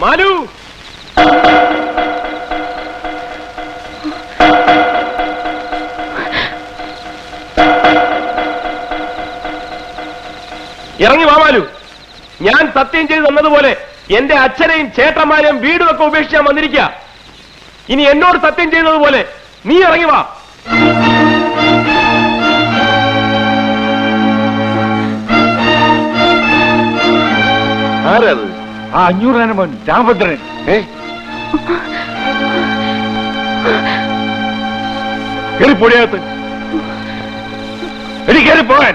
മാലു! ഇറങ്ങി വാമാലു ഞാൻ സത്യം ചെയ്ത് തന്നതുപോലെ എന്റെ അച്ഛനെയും ചേട്ടന്മാരെയും വീടും ഒക്കെ ഉപേക്ഷിച്ച് ഞാൻ വന്നിരിക്കുക ഇനി എന്നോട് സത്യം ചെയ്തതുപോലെ നീ ഇറങ്ങി വാ. ആരത്? ആ അഞ്ഞൂറ് മോൻ രാമഭദ്രൻ. ഏ? കയറി പൊടിയകത്ത് എടി കയറി പോകാൻ.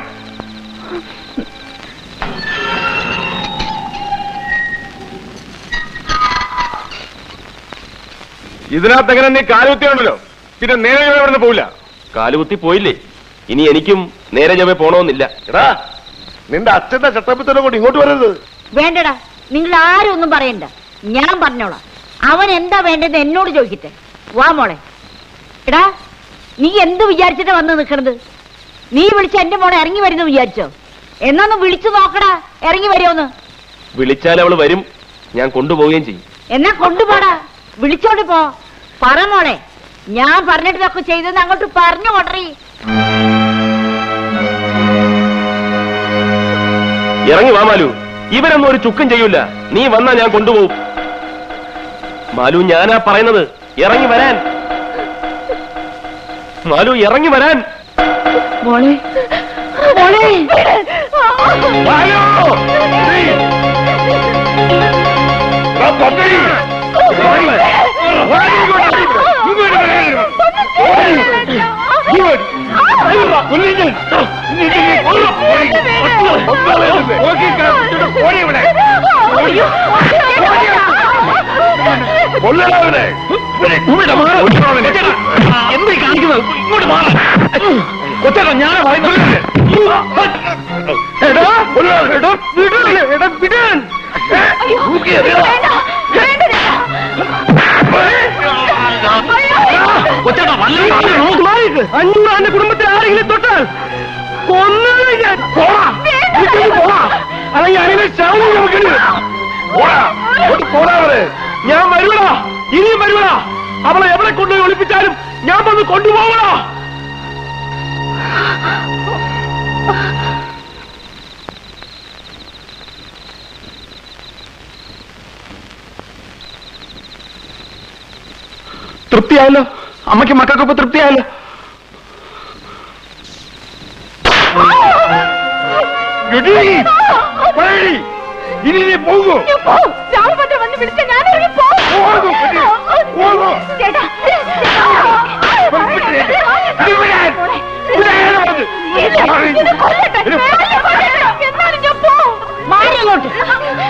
ഇതിനകത്ത് എങ്ങനെ നീ കാലുകുത്തിയുണ്ടല്ലോ? പിന്നെ നേരെ ജമ ഇവിടുന്ന് പോവില്ല. കാലുകുത്തി പോയില്ലേ? ഇനി എനിക്കും നേരെ ജമ പോണമെന്നില്ല എടാ നിന്റെ അച്ഛന്റെ ചട്ടപ്പത്തിനോട് കൊണ്ട് ഇങ്ങോട്ട് വരരുത്. വേണ്ടടാ. നിങ്ങൾ ആരും ഒന്നും പറയണ്ട. ഞാൻ പറഞ്ഞോളാം. അവൻ എന്താ വേണ്ടത് എന്നോട് ചോദിക്കട്ടെ. വാ മോളെ. എടാ നീ എന്ത് വിചാരിച്ചിട്ട് വന്ന് നിൽക്കണത് നീ വിളിച്ച എന്റെ മോളെ ഇറങ്ങി വരുന്നു വിചാരിച്ചോ? എന്നൊന്ന് വിളിച്ചു നോക്കടാ ഇറങ്ങി വരുമോന്ന് വിളിച്ചാൽ അവൾ വരും. ഞാൻ കൊണ്ടുപോവുകയും ചെയ്യും. എന്നാ കൊണ്ടുപോടാ. വിളിച്ചോണ്ട് പോ. പറ മോളെ. ഞാൻ പറഞ്ഞിട്ടതൊക്കെ ചെയ്തെന്ന് അങ്ങോട്ട് പറഞ്ഞു കൊണ്ടറി. ഇറങ്ങി വാ മാലു. ഇവരൊന്നും ഒരു ചുക്കും ചെയ്യൂല. നീ വന്നാ ഞാൻ കൊണ്ടുപോകും മാലു ഞാനാ പറയുന്നത്. ഇറങ്ങി വരാൻ. മാലു ഇറങ്ങി വരാൻ. മോളെ. മോളെ. മാലു! എന്താ കാണിക്കുന്നത് ഇങ്ങോട്ട് മാറാൻ കൊച്ചേട്ടാ ഞാനാ പറയുന്നത് എടാ എടാ വിടാൻ എടാ വിടാൻ കൊച്ചേട്ടാ അഞ്ഞൂറാന്റെ കുടുംബത്തിൽ ആരെങ്കിലും തൊട്ടാൽ കൊന്നത് ഞാൻ അല്ലെങ്കിൽ അതിനെ ശാലം നമുക്ക് പോടാവനെ ഞാൻ വരുവടാ. ഇനിയും വരുവടാ. അവളെ എവിടെ കൊണ്ടുപോയി ഒളിപ്പിച്ചാലും ഞാൻ വന്ന് കൊണ്ടുപോകണോ തൃപ്തിയായല്ലോ? അമ്മയ്ക്ക് മക്കൾക്കൊപ്പം തൃപ്തിയായല്ലോ. ഇനി നീ പോകൂ. വന്ന് വിളിച്ച ഞാൻ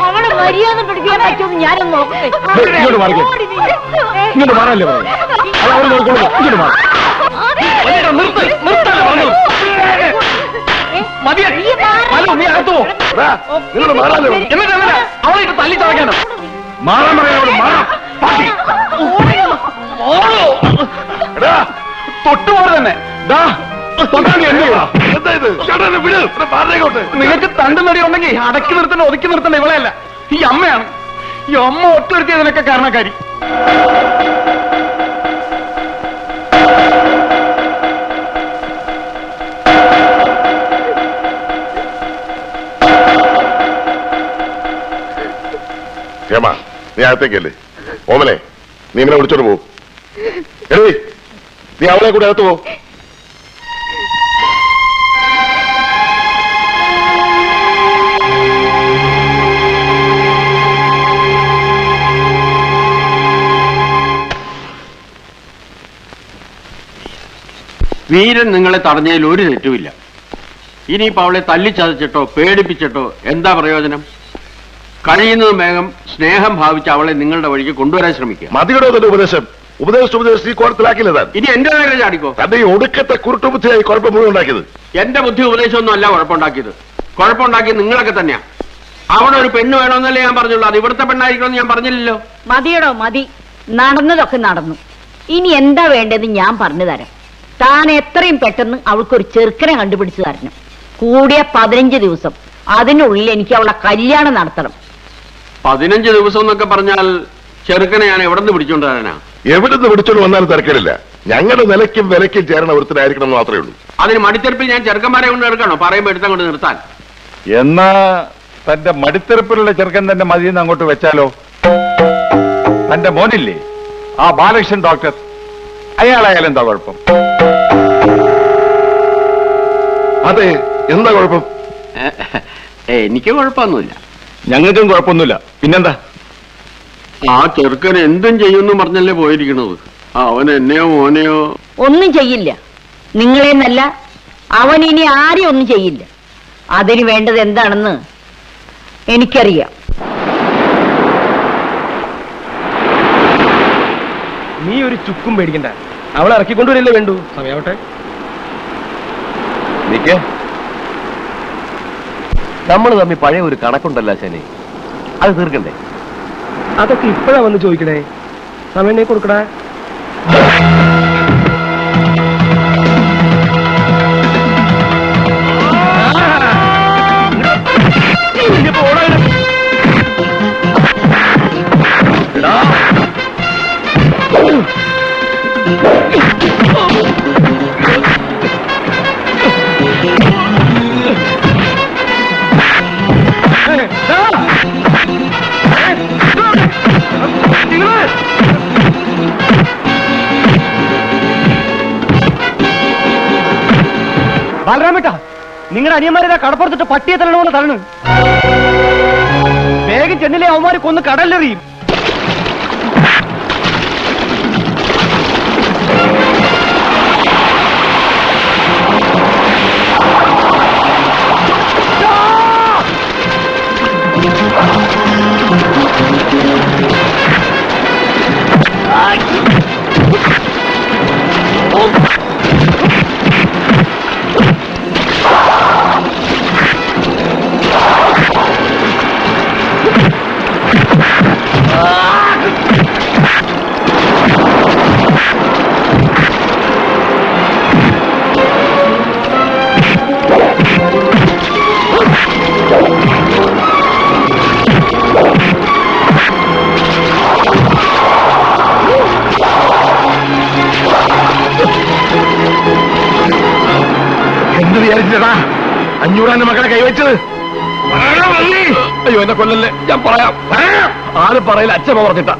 അവളെ മര്യാദ പിടിക്കാൻ പറ്റുമെന്ന് ഞാനൊന്ന് നോക്കട്ടെ. ഇങ്ങോട്ട് മാറല്ലേ മാറാലോ അവളെ തൊട്ടുപോലെ തന്നെ നിങ്ങൾക്ക് തണ്ടു നടി ഉണ്ടെങ്കിൽ അടക്കി നിർത്തണ്ട ഒതുക്കി നിർത്തണ്ട ഇവളെയല്ല. ഈ അമ്മയാണ്. ഈ അമ്മ ഒട്ടുവരുത്തിയതിനൊക്കെ കാരണക്കാരി. ഹേമ നീ അകത്തേക്കല്ലേ? ഓമനെ നീ ഇങ്ങനെ വിളിച്ചോണ്ട് പോ എടീ നീ അവളെ കൂടെ അകത്ത് പോ. വീരൻ നിങ്ങളെ തടഞ്ഞതിൽ ഒരു തെറ്റുമില്ല. ഇനിയിപ്പോ അവളെ തല്ലിച്ചതച്ചിട്ടോ പേടിപ്പിച്ചിട്ടോ എന്താ പ്രയോജനം? കഴിയുന്നതും വേഗം സ്നേഹം ഭാവിച്ച് അവളെ നിങ്ങളുടെ വഴിക്ക് കൊണ്ടുവരാൻ ശ്രമിക്കുക. മതിയുടെ ഉപദേശം. ഉപദേശിച്ച് ഉപദേശിച്ച് ഈ കോലത്തിലാക്കില്ല താൻ. ഇനി എന്റെ നേരെ ചാടിക്കോ? തന്റെ ഈ ഒടുക്കത്തെ കുരുട്ടുബുദ്ധിയായി കുഴപ്പം മുഴുവൻ ഉണ്ടാക്കിയത്. എന്റെ ബുദ്ധി ഉപദേശമൊന്നും അല്ല കുഴപ്പമുണ്ടാക്കിയത്. കുഴപ്പമുണ്ടാക്കിയത് നിങ്ങളൊക്കെ തന്നെയാ. അവിടെ ഒരു പെണ്ണ് വേണമെന്നല്ലേ ഞാൻ പറഞ്ഞുള്ളൂ. അത് ഇവിടുത്തെ പെണ്ണായിരിക്കണമെന്ന് ഞാൻ പറഞ്ഞില്ലല്ലോ. മതിയടോ മതി. നടന്നതൊക്കെ നടന്നു. ഇനി എന്താ വേണ്ടതെന്ന് ഞാൻ പറഞ്ഞു തരാം. താൻ എത്രയും പെട്ടെന്ന് അവൾക്കൊരു ചെറുക്കനെ കണ്ടുപിടിച്ചു തരണം. കൂടിയ പതിനഞ്ച് ദിവസം. അതിനുള്ളിൽ എനിക്ക് അവളെ കല്യാണം നടത്തണം. പതിനഞ്ച് ദിവസം എന്നൊക്കെ പറഞ്ഞാൽ ചെറുക്കനെ ഞാൻ എവിടെ നിന്ന് പിടിച്ചോണ്ട് വരാനാ എവിടുന്ന് പിടിച്ചോണ്ട് വന്നാലും തിരക്കില്ല ഞങ്ങളുടെ നിലയ്ക്കും വിലയ്ക്കും ചേരണ ഒരുത്തരായിരിക്കണം എന്ന് മാത്രമേ ഉള്ളൂ. അതിന് മടിത്തെരപ്പിൽ ഞാൻ ചെറുക്കന്മാരെ കൊണ്ട് എടുക്കണോ പറയുമ്പോ എടുത്തം കൊണ്ട് നിർത്താൻ. എന്നാ തന്റെ മടിത്തെരപ്പിലുള്ള ചെറുക്കൻ തന്റെ മതിയെന്ന് അങ്ങോട്ട് വെച്ചാലോ? തന്റെ മോനില്ലേ? ആ ബാലകൃഷ്ണൻ ഡോക്ടർ അയാളായാലും എന്താ കുഴപ്പം? അതെ എന്താ കുഴപ്പം? എനിക്ക് കുഴപ്പമൊന്നുമില്ല. ഞങ്ങൾക്കും കുഴപ്പമൊന്നുമില്ല. പിന്നെന്താ? ആ ചെറുക്കൻ എന്തും ചെയ്യുമെന്ന് പറഞ്ഞല്ലേ പോയിരിക്കണത്? അവൻ എന്നെയോ മോനെയോ? ഒന്നും ചെയ്യില്ല. നിങ്ങളെന്നല്ല അവൻ ഇനി ആരെയും ഒന്നും ചെയ്യില്ല. അതിന് വേണ്ടത് എന്താണെന്ന് എനിക്കറിയാം. നീ ഒരു ചുക്കും പേടിക്കണ്ട. അവളെ ഇറക്കിക്കൊണ്ടുവരില്ലേ വേണ്ടു? സമയാവട്ടെ. നിക്ക്. നമ്മൾ തമ്മിൽ പഴയ ഒരു കണക്കുണ്ടല്ലോ ശനി. അത് തീർക്കണ്ടേ? അതൊക്കെ ഇപ്പോഴാ വന്ന് ചോദിക്കണേ. സമയം നീ കൊടുക്കടാ ബാലരാമേട്ടാ നിങ്ങളുടെ അനിയന്മാരെ കടപ്പുറത്തിട്ട് പട്ടിയെ തരണമെന്ന് തരണു വേഗം ചെന്നിലെ അവന്മാർ കൊന്ന് കടലിലെറിയും. ഞാൻ പറയാം. ആര് പറയില്ല അച്ഛമ്മ പറഞ്ഞിട്ട.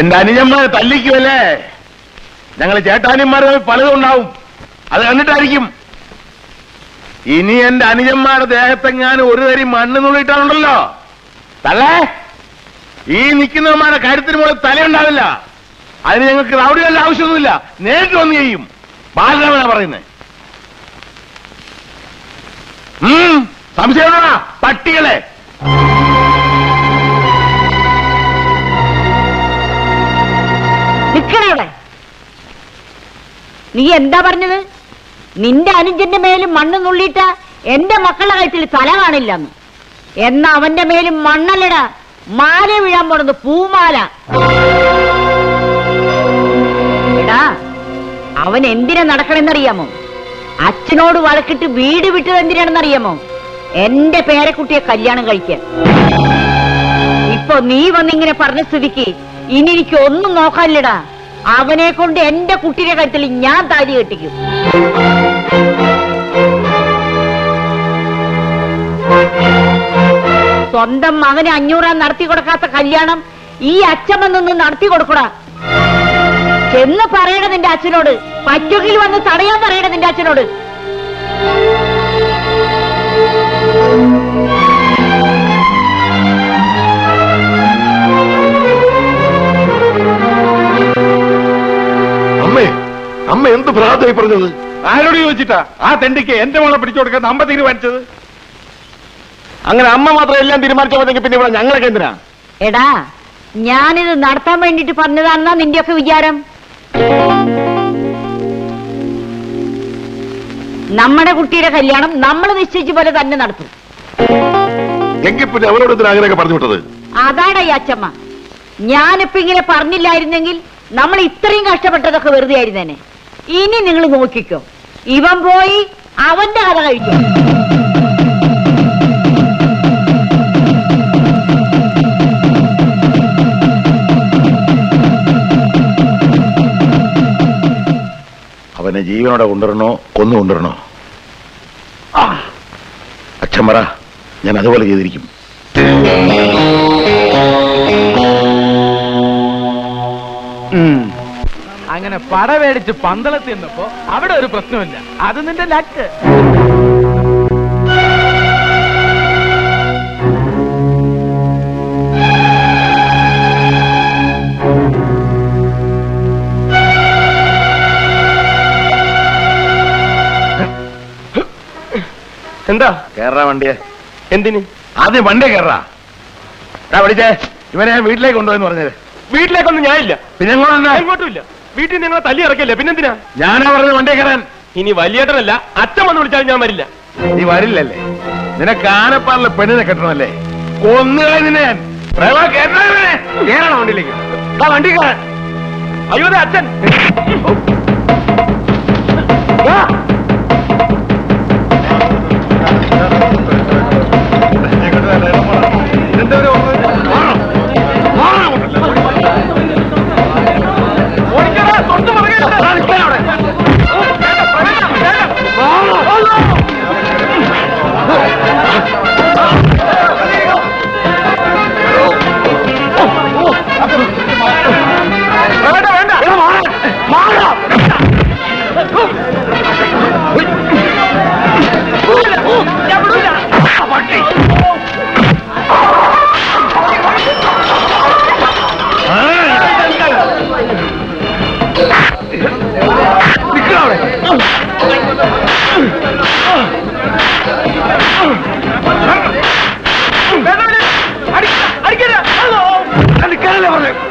എന്റെ അനുജന്മാരെ തല്ലിക്കുമല്ലേ ഞങ്ങൾ ചേട്ടാനിമാർ പലതും ഉണ്ടാവും. അത് കണ്ടിട്ടായിരിക്കും. ഇനി എന്റെ അനുജന്മാരുടെ ദേഹത്തെങ്ങാനും ഒരു തരി മണ്ണ് നുള്ളിട്ടാണുണ്ടല്ലോ തള്ളേ. ഈ നിൽക്കുന്നവന്മാരുടെ കാര്യത്തിന് മുകളിൽ തലയുണ്ടാവില്ല. അതിന് ഞങ്ങൾക്ക് റൗഡികളുടെ ആവശ്യമൊന്നുമില്ല. നേരിട്ട് വന്ന് ചെയ്യും. ബാലരാമനാ പറയുന്നത് സംശയം പട്ടികളെ. നീ എന്താ പറഞ്ഞത്? നിന്റെ അനുജന്റെ മേലും മണ്ണ് നുള്ളിയിട്ട എന്റെ മക്കളുടെ കഴുത്തിൽ തല കാണില്ലെന്ന്. എന്നാ അവന്റെ മേലും മണ്ണല്ലടാ. മാല വീഴാൻ പോണത് പൂമാല. അവൻ എന്തിനാ നടക്കണെന്നറിയാമോ? അച്ഛനോട് വഴക്കിട്ട് വീട് വിട്ടത് എന്തിനാണെന്നറിയാമോ? എന്റെ പേരക്കുട്ടിയെ കല്യാണം കഴിക്കാൻ. ഇപ്പൊ നീ വന്നിങ്ങനെ പറഞ്ഞ സ്ഥിതിക്ക് ഇനി എനിക്ക് ഒന്നും നോക്കാനില്ലടാ. അവനെ കൊണ്ട് എന്റെ കുട്ടിയുടെ കാര്യത്തിൽ ഞാൻ താലി കെട്ടിക്കും. സ്വന്തം മകന് അഞ്ഞൂറാൻ നടത്തി കൊടുക്കാത്ത കല്യാണം ഈ നിന്ന് നടത്തി കൊടുക്കടാ. ചെന്ന് പറയണ നിന്റെ അച്ഛനോട് പറ്റുകിൽ വന്ന് തടയാൻ പറയണ നിന്റെ അച്ഛനോട്. അമ്മേ അമ്മ എന്ത് ഭ്രാതായി പറഞ്ഞത്? ആരോട് ചോദിച്ചിട്ടാ? ആ തെണ്ടിക്ക് എന്റെ മോളെ പിടിച്ചു കൊടുക്കാൻ അമ്മ തീരുമാനിച്ചത്? അങ്ങനെ അമ്മ മാത്രം എല്ലാം തീരുമാനിച്ചാൽ മതി പിന്നെ ഇവിടെ ഞങ്ങളൊക്കെ എന്തിനാ? എടാ ഞാനിത് നടത്താൻ വേണ്ടിട്ട് പറഞ്ഞതാണെന്നാ നിന്റെയൊക്കെ വിചാരം. നമ്മുടെ കുട്ടിയുടെ കല്യാണം നമ്മൾ നിശ്ചയിച്ച പോലെ തന്നെ നടത്തും. എങ്കിൽ പിന്നെ അവരോട് അങ്ങനെയൊക്കെ പറഞ്ഞു വിട്ടത്? അതാടാ ഈ അച്ഛമ്മ ഞാനിപ്പോ ഇങ്ങനെ പറഞ്ഞില്ലായിരുന്നെങ്കിൽ നമ്മൾ ഇത്രയും കഷ്ടപ്പെട്ടതൊക്കെ വെറുതെ ആയിരുന്നേനെ. ഇനി നിങ്ങൾ നോക്കിക്കോ. ഇവൻ പോയി അവന്റെ കഥ കഴിക്കും. അവനെ ജീവനോടെ കൊണ്ടുവരണോ കൊന്നു കൊണ്ടുവരണോ? അച്ഛൻ പറ ഞാൻ അതുപോലെ ചെയ്തിരിക്കും. അങ്ങനെ പട മേടിച്ച് പന്തളത്തി അവിടെ ഒരു പ്രശ്നമില്ല. അത് നിന്റെ ലക്ക്. എന്താ? കേറാ വണ്ടിയെ. എന്തിന്? ആദ്യം വണ്ടിയെ കേറാ. വിളിച്ചേ ഇവനെ ഞാൻ വീട്ടിലേക്ക് കൊണ്ടുപോയെന്ന് പറഞ്ഞത്. വീട്ടിലേക്കൊന്നും ഞാനില്ല. പിന്നെ ഇല്ല വീട്ടിൽ നിങ്ങളെ തല്ലി ഇറക്കില്ല പിന്നെന്തിനാ? ഞാനാ പറഞ്ഞത് വണ്ടിയെ കയറാൻ ഇനി വലിയേട്ടനല്ല അച്ഛൻ വന്ന് വിളിച്ചാൽ ഞാൻ വരില്ല. നീ വരില്ലല്ലേ? നിനക്ക് ആനപ്പാറിലെ പെണ്ണിനെ കെട്ടണമല്ലേ? കൊന്നുകളെ നിന്നെ ഞാൻ. പ്രേമ, കേറണോ ഇവനെ? കേറണോ വണ്ടിയിലേക്ക്. ദാ വണ്ടി കയറാൻ അയ്യോ അച്ഛൻ. ഓടിക്കടാ,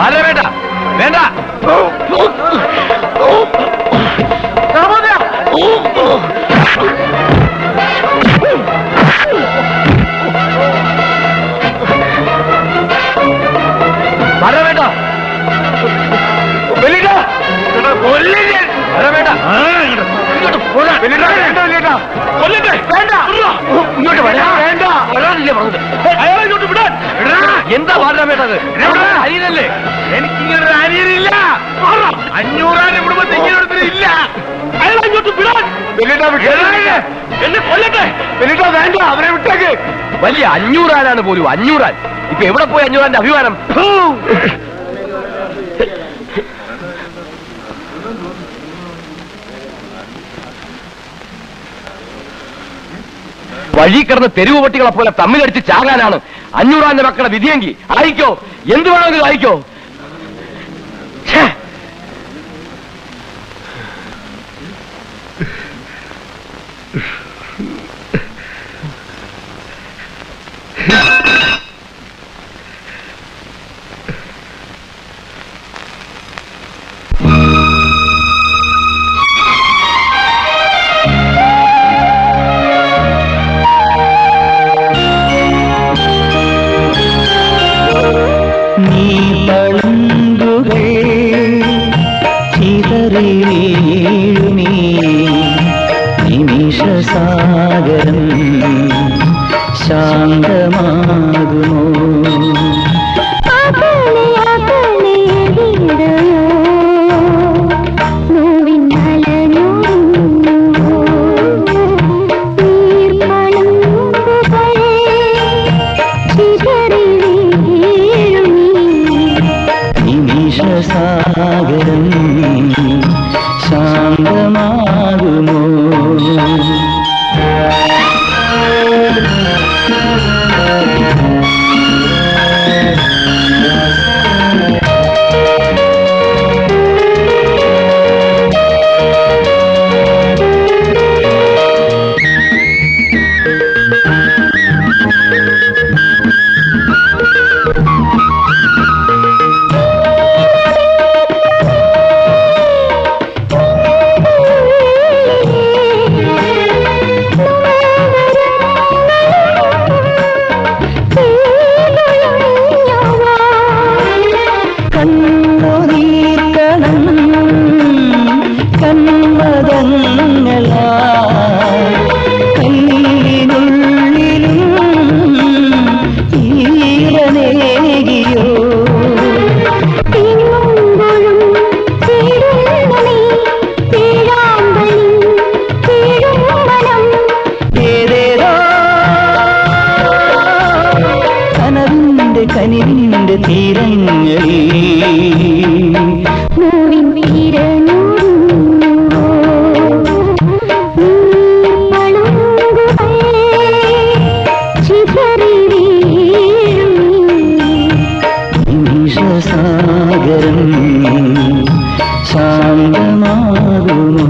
വരാ വേണ്ട വേണ്ട. വെളിയിടാ. വരാ വേണ്ട. ഇങ്ങോട്ട് പോരാ. കൊല്ലട്ടെ. ഇങ്ങോട്ട് വരാ. വേണ്ട. വരാനില്ലേ പറഞ്ഞത് അയാളെ ഇങ്ങോട്ട് വിടാൻ എന്താ വാരാൻ വേണ്ടത്? അനിയനല്ലേ? എനിക്കിങ്ങനെ അനിയനില്ല. അഞ്ഞൂറായിരം കുടുംബത്തിൽ ഇങ്ങനെ ഇല്ല. വിടാൻ! എന്നെ കൊല്ലട്ടെ! വേണ്ട അവരെ വിട്ടേക്ക്. വലിയ അഞ്ഞൂറാനാണ് പോലും അഞ്ഞൂറാൻ. ഇപ്പൊ എവിടെ പോയി അഞ്ഞൂറാന്റെ അഭിമാനം? വഴി കിടന്ന് തെരുവ് പട്ടികളെ പോലെ തമ്മിലടിച്ച് ചാകാനാണ് അഞ്ഞൂറാന്റെ മക്കളെ വിധിയെങ്കിൽ അയക്കോ എന്ത് വേണമെങ്കിലും ആയിക്കോ సాగరం సాంగమాగును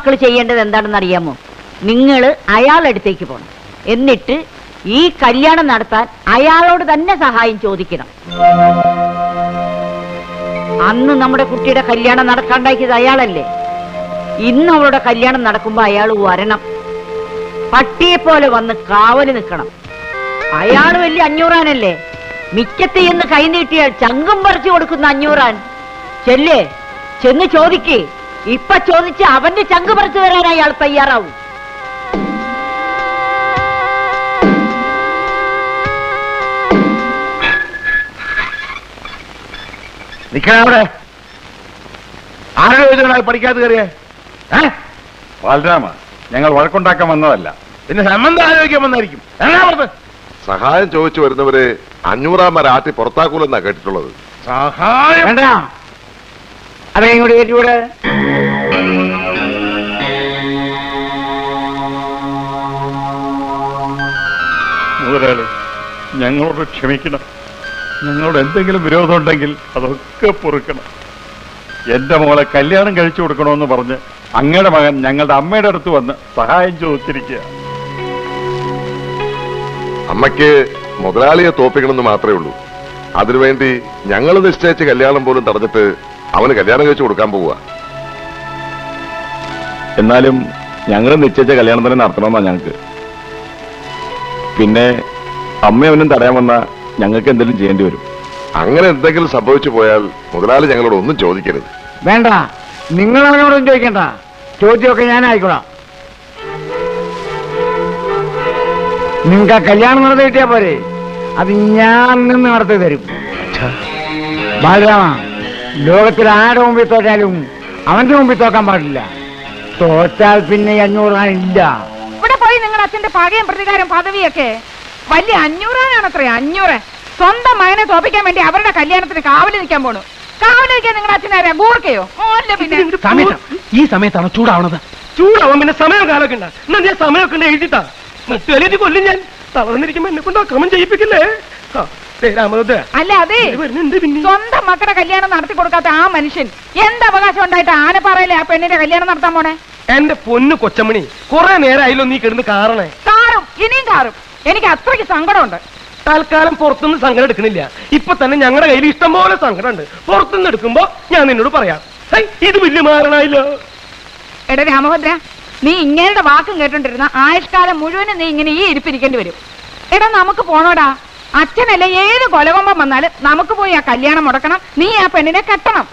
മക്കൾ ചെയ്യേണ്ടത് എന്താണെന്ന് അറിയാമോ? നിങ്ങൾ അയാളടുത്തേക്ക് പോകണം എന്നിട്ട് ഈ കല്യാണം നടത്താൻ അയാളോട് തന്നെ സഹായം ചോദിക്കണം. അന്ന് നമ്മുടെ കുട്ടിയുടെ കല്യാണം നടക്കാണ്ടാക്കിയത് അയാളല്ലേ? ഇന്ന് അവളുടെ കല്യാണം നടക്കുമ്പോ അയാൾ വരണം. പട്ടിയെ പോലെ വന്ന് കാവൽ നിൽക്കണം. അയാൾ വലിയ അഞ്ഞൂറാനല്ലേ? മിക്കത്ത് എന്ന് കൈനീട്ടിയാൽ ചങ്കും പറിച്ചു കൊടുക്കുന്ന അഞ്ഞൂറാൻ. ചെല്ലേ? ചെന്ന് ചോദിക്കേ. ഇപ്പൊ ചോദിച്ച് അവന്റെ ചങ്ക് പറിച്ചു തരാൻ അയാൾ തയ്യാറാവും. നിക്കണവിടെ ആരുടെ പഠിക്കാതെ കയറിയേ? ബാലരാമ ഞങ്ങൾ വഴക്കുണ്ടാക്കാൻ വന്നതല്ല. പിന്നെ സംബന്ധം ആലോചിക്കാൻ വന്നായിരിക്കും. സഹായം ചോദിച്ചു വരുന്നവരെ അഞ്ഞൂറാം രാത്രി പുറത്താക്കൂലെന്നാ കേട്ടിട്ടുള്ളത്. സഹായം? കൂടി ഇങ്ങോട്ട് കയറ്റിവിടെ. മുതലാളി ഞങ്ങളോട് ക്ഷമിക്കണം. ഞങ്ങളോട് എന്തെങ്കിലും വിരോധം ഉണ്ടെങ്കിൽ അതൊക്കെ പൊറുക്കണം. എന്റെ മോളെ കല്യാണം കഴിച്ചു കൊടുക്കണമെന്ന് പറഞ്ഞ് അങ്ങയുടെ മകൻ ഞങ്ങളുടെ അമ്മയുടെ അടുത്ത് വന്ന് സഹായം ചോദിച്ചിരിക്കുക. അമ്മയ്ക്ക് മുതലാളിയെ തോപ്പിക്കണമെന്ന് മാത്രമേ ഉള്ളൂ. അതിനുവേണ്ടി ഞങ്ങൾ നിശ്ചയിച്ച കല്യാണം പോലും തടഞ്ഞിട്ട് അവന് കല്യാണം കഴിച്ചു കൊടുക്കാൻ പോവുക. എന്നാലും ഞങ്ങൾ നിശ്ചയിച്ച കല്യാണം തന്നെ നടത്തണമെന്നാ ഞങ്ങൾക്ക്. പിന്നെ അമ്മയവനും തടയാൻ വന്ന ഞങ്ങൾക്ക് എന്തെങ്കിലും ചെയ്യേണ്ടി വരും. അങ്ങനെ എന്തെങ്കിലും സംഭവിച്ചു പോയാൽ മുതലാളി ഞങ്ങളോട് ഒന്നും ചോദിക്കരുത്. വേണ്ട. നിങ്ങൾ അവനോടൊന്നും ചോദിക്കണ്ട. ചോദ്യമൊക്കെ ഞാൻ ആയിക്കോളാം നിങ്ങൾക്ക് ആ കല്യാണം നടത്തി കിട്ടിയാ പോരെ. അത് ഞാൻ നിന്ന് നടത്തി തരും. ബാലരാമ ലോകത്തിൽ ആരുടെ മുമ്പിൽ തോറ്റാലും അവന്റെ മുമ്പിൽ തോക്കാൻ പാടില്ല. തോറ്റാൽ പിന്നെ അഞ്ഞൂറാനില്ല ഇവിടെ പോയി നിങ്ങൾ അച്ഛന്റെ പകയും പ്രതികാരം പദവിയൊക്കെ. വലിയ അഞ്ഞൂറാനാണത്രേ അഞ്ഞൂറ്. സ്വന്തം മകനെ തോപ്പിക്കാൻ വേണ്ടി അവരുടെ കല്യാണത്തിന് കാവലി നിൽക്കാൻ പോണു. കാവൽ നിൽക്കാൻ നിങ്ങളുടെ അച്ഛനാരാ ഗൂർക്കയോ? ഓല്ല പിന്നെ. ഈ സമയത്താണ് ചൂടാവണത്. ചൂടാവാൻ പിന്നെ സമയം കാലൊക്കെ ഉണ്ടാ സമയമൊക്കെ ഉണ്ട് മുട്ടുകലേറ്റ് കൊല്ലും ഞാൻ. തളർന്നിരിക്കുമ്പോ എന്നെ കൊണ്ട് ചെയ്യിപ്പിക്കില്ലേ? അല്ല അതെ. സ്വന്തം മക്കളുടെ കല്യാണം നടത്തി കൊടുക്കാത്ത ആ മനുഷ്യൻ എന്ത് അവകാശം ഉണ്ടായിട്ട് ആനപ്പാറയിലെ ആ പെണ്ണിന്റെ കല്യാണം നടത്താൻ പോണേ? എന്റെ പൊന്നു കൊച്ചമണി കുറെ നേരമായില്ലോ നീ കിടന്ന് കാറണേ. കാറും ഇനിയും കാറും. എനിക്ക് അത്രയ്ക്ക് സങ്കടമുണ്ട്. തൽക്കാലം പുറത്തുനിന്ന് സങ്കടം എടുക്കുന്നില്ല. ഇപ്പൊ തന്നെ ഞങ്ങളുടെ കയ്യിൽ ഇഷ്ടംപോലെ സങ്കടം ഉണ്ട് പുറത്തുനിന്ന് എടുക്കുമ്പോ ഞാൻ നിന്നോട് പറയാം. ഇത് വലിയ മാറണായില്ലോ എടാ രാമഭദ്ര നീ ഇങ്ങനെയുടെ വാക്കും കേട്ടോണ്ടിരുന്ന ആയുഷ്കാലം മുഴുവനും നീ ഇങ്ങനെ ഈ ഇരിപ്പിരിക്കേണ്ടി വരും. എടാ നമുക്ക് പോണോടാ. അച്ഛനല്ല ഏത് കൊലകൊമ്പം വന്നാലും നമുക്ക് പോയി ആ കല്യാണം മുടക്കണം. നീ ആ പെണ്ണിനെ കെട്ടണം.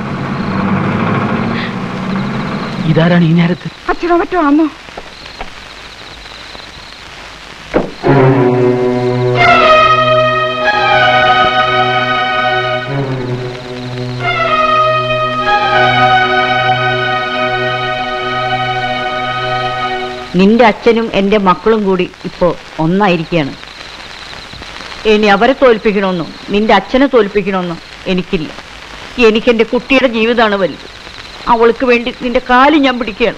ഇതാരാണ് ഈ നേരത്ത് അച്ഛനോ മറ്റോ ആന്നോ നിന്റെ അച്ഛനും എന്റെ മക്കളും കൂടി ഇപ്പോ ഒന്നായിരിക്കുകയാണ്. ഇനി അവരെ തോൽപ്പിക്കണമെന്നോ. നിന്റെ അച്ഛനെ തോൽപ്പിക്കണമെന്നോ എനിക്കില്ല. എനിക്ക് എനിക്കെന്റെ കുട്ടിയുടെ ജീവിതമാണ് വലുത്. അവൾക്ക് വേണ്ടി നിന്റെ കാൽ ഞാൻ പിടിക്കുകയാണ്.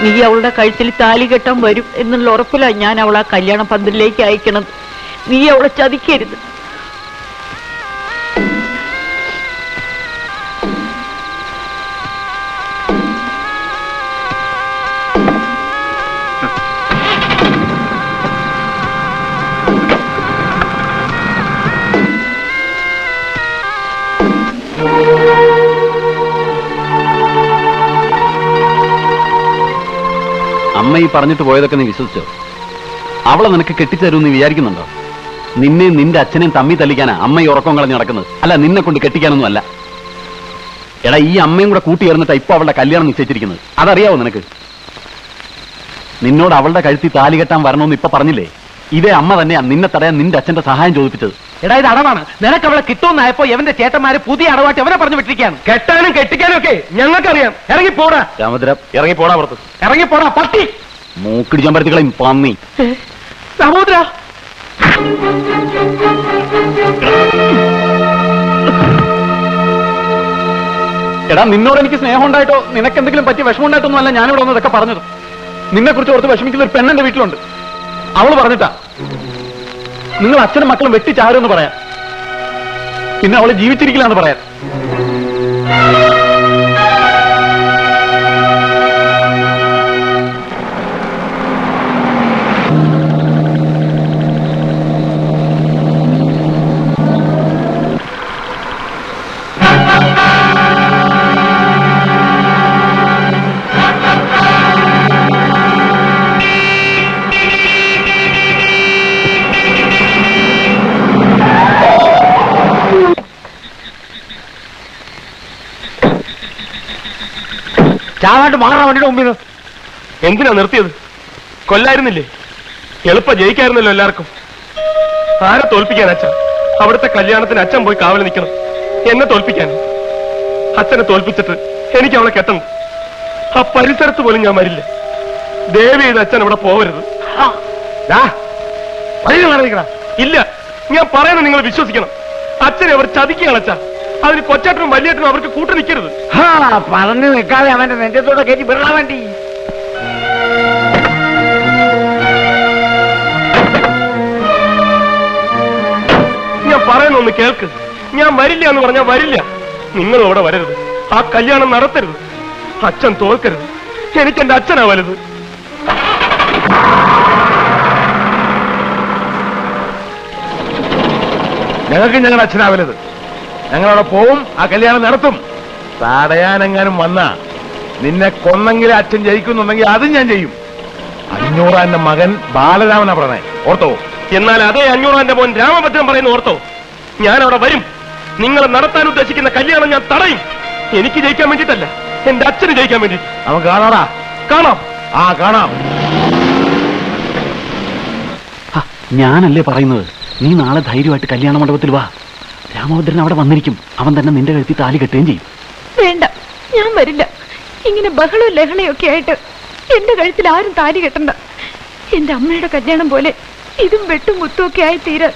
നീ അവളുടെ കഴുത്തിൽ താലി കെട്ടാൻ വരും എന്നുള്ള ഉറപ്പിലാണ് ഞാൻ അവളെ കല്യാണ പന്തലിലേക്ക് അയക്കണത്. നീ അവളെ ചതിക്കരുത്. ഈ പറഞ്ഞിട്ട് പോയതൊക്കെ നീ വിശ്വസിച്ചോ? അവളെ നിനക്ക് കെട്ടിച്ചരൂ നീ വിചാരിക്കുന്നുണ്ടോ? നിന്നെ നിന്റെ അച്ഛനെയും തമ്മി തല്ലിക്കാനാ അമ്മ ഈ ഉറക്കം കളഞ്ഞ് നടക്കുന്നത്. അല്ല നിന്നെ കൊണ്ട് കെട്ടിക്കാനൊന്നും അല്ല. എടാ ഈ അമ്മയും കൂടെ കൂട്ടി ചേർന്നിട്ടാ ഇപ്പൊ അവളുടെ കല്യാണം നിശ്ചയിച്ചിരിക്കുന്നത്. അതറിയാവോ നിനക്ക്? നിന്നോട് അവളുടെ കഴുത്തി താലി കെട്ടാൻ വരണമെന്ന് ഇപ്പൊ പറഞ്ഞില്ലേ? ഇതേ അമ്മ തന്നെയാ നിന്നെ തടയാൻ നിന്റെ അച്ഛന്റെ സഹായം ചോദിപ്പിച്ചത്. എടാ ഇത് അടവാണ്. നിനക്ക് അവളെ കിട്ടുമെന്നായപ്പോ എവന്റെ ചേട്ടന്മാര് പുതിയ അടവാട്ട് എവനെ പറഞ്ഞു വിട്ടിരിക്കുകയാണ്? കെട്ടാനും കെട്ടിക്കാനും ഒക്കെ ഞങ്ങൾക്കറിയാം. ഇറങ്ങി പോടാ. രാമദ്രം ഇറങ്ങി പോടാ പുറത്ത്. ഇറങ്ങി പോടാ പട്ടി. മൂക്കിടിച്ചാൻ പരത്തിക്കളയും പന്നി. സഹോദര എടാ നിന്നോട് എനിക്ക് സ്നേഹം ഉണ്ടായിട്ടോ നിനക്ക് എന്തെങ്കിലും പറ്റിയ വിഷമം ഉണ്ടായിട്ടൊന്നും അല്ല ഞാനിവിടെ വന്ന് ഇതൊക്കെ പറഞ്ഞത്. നിന്നെ കുറിച്ച് ഓർത്ത് വിഷമിക്കുന്ന ഒരു പെണ്ണെന്റെ വീട്ടിലുണ്ട്. അവൾ പറഞ്ഞിട്ടാ നിങ്ങൾ അച്ഛനും മക്കളും വെട്ടിച്ചാരെന്ന് പറയാം. പിന്നെ അവൾ ജീവിച്ചിരിക്കില്ലാന്ന് പറയാൻ ചാവാണ്ട് മാറാൻ വണ്ടിയുടെ മുമ്പിൽ നിന്ന്. എന്തിനാ നിർത്തിയത്? കൊല്ലായിരുന്നില്ലേ? എളുപ്പം ജയിക്കായിരുന്നല്ലോ എല്ലാവർക്കും. ആരെ തോൽപ്പിക്കാൻ അച്ഛൻ അവിടുത്തെ കല്യാണത്തിന് അച്ഛൻ പോയി കാവൽ നിൽക്കണം. എന്നെ തോൽപ്പിക്കാൻ. അച്ഛനെ തോൽപ്പിച്ചിട്ട് എനിക്ക് അവളെ കെട്ടണം. ആ പരിസരത്ത് പോലും ഞാൻ വരില്ല. ദേവി ചെയ്ത് അച്ഛൻ അവിടെ പോവരുത്. ഇല്ല ഞാൻ പറയുന്നത് നിങ്ങൾ വിശ്വസിക്കണം. അച്ഛനെ അവർ ചതിക്കുകയാണ് അച്ഛ. അതിന് കൊച്ചേട്ടനും വലിയേട്ടനും അവർക്ക് കൂട്ടു നിൽക്കരുത്. പറഞ്ഞു നിൽക്കാതെ അവന്റെ നെഞ്ചത്തോടെ കയറ്റി വിടാൻ വേണ്ടി. ഞാൻ പറയുന്നൊന്ന് കേൾക്ക്. ഞാൻ വരില്ല എന്ന് പറഞ്ഞാൽ വരില്ല. നിങ്ങളും അവിടെ വരരുത്. ആ കല്യാണം നടത്തരുത്. അച്ഛൻ തോൽക്കരുത്. എനിക്ക് എന്റെ അച്ഛനാ വലുത്. ഞങ്ങൾക്ക് ഞങ്ങളുടെ അച്ഛനാവലത് ഞങ്ങളവിടെ പോവും ആ കല്യാണം നടത്തും. തടയാനെങ്ങാനും വന്ന നിന്നെ കൊന്നെങ്കിൽ അച്ഛൻ ജയിക്കുന്നുണ്ടെങ്കിൽ അതും ഞാൻ ചെയ്യും. അഞ്ഞൂറാന്റെ മകൻ ബാലരാമനാ പറഞ്ഞേ. ഓർത്തോ? എന്നാൽ അതേ അഞ്ഞൂറാന്റെ മോൻ രാമഭദ്രൻ പറയുന്ന ഓർത്തോ? ഞാൻ അവിടെ വരും. നിങ്ങൾ നടത്താൻ ഉദ്ദേശിക്കുന്ന കല്യാണം ഞാൻ തടയും. എനിക്ക് ജയിക്കാൻ വേണ്ടിയിട്ടല്ല എന്റെ അച്ഛന് ജയിക്കാൻ വേണ്ടി നമുക്ക് കാണാടാ. കാണാം. ആ കാണാം. ഹ, ഞാനല്ലേ പറയുന്നത്? നീ നാളെ ധൈര്യമായിട്ട് കല്യാണ മണ്ഡപത്തിൽ വാ. രാമഭദ്രൻ അവിടെ വന്നിരിക്കും. അവൻ തന്നെ നിന്റെ കഴുത്തി താലി കെട്ടുകയും ചെയ്യും. വേണ്ട ഞാൻ വരില്ല. ഇങ്ങനെ ബഹളവും ലഹളയൊക്കെ ആയിട്ട് എന്റെ കഴുത്തിൽ ആരും താലി കെട്ടണ്ട. എന്റെ അമ്മയുടെ കല്യാണം പോലെ ഇതും വെട്ടും മുത്തും ഒക്കെ ആയി തീരാൻ